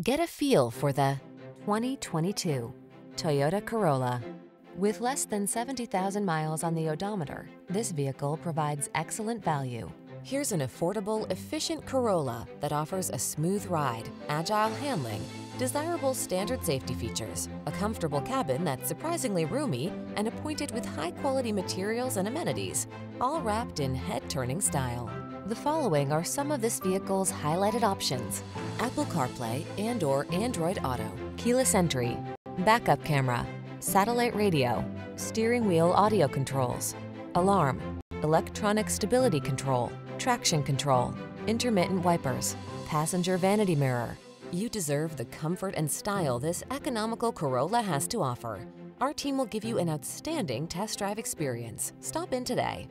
Get a feel for the 2022 Toyota Corolla. With less than 70,000 miles on the odometer, this vehicle provides excellent value. Here's an affordable, efficient Corolla that offers a smooth ride, agile handling, desirable standard safety features, a comfortable cabin that's surprisingly roomy, and appointed with high-quality materials and amenities, all wrapped in head-turning style. The following are some of this vehicle's highlighted options. Apple CarPlay and or Android Auto, keyless entry, backup camera, satellite radio, steering wheel audio controls, alarm, electronic stability control, traction control, intermittent wipers, passenger vanity mirror. You deserve the comfort and style this economical Corolla has to offer. Our team will give you an outstanding test drive experience. Stop in today.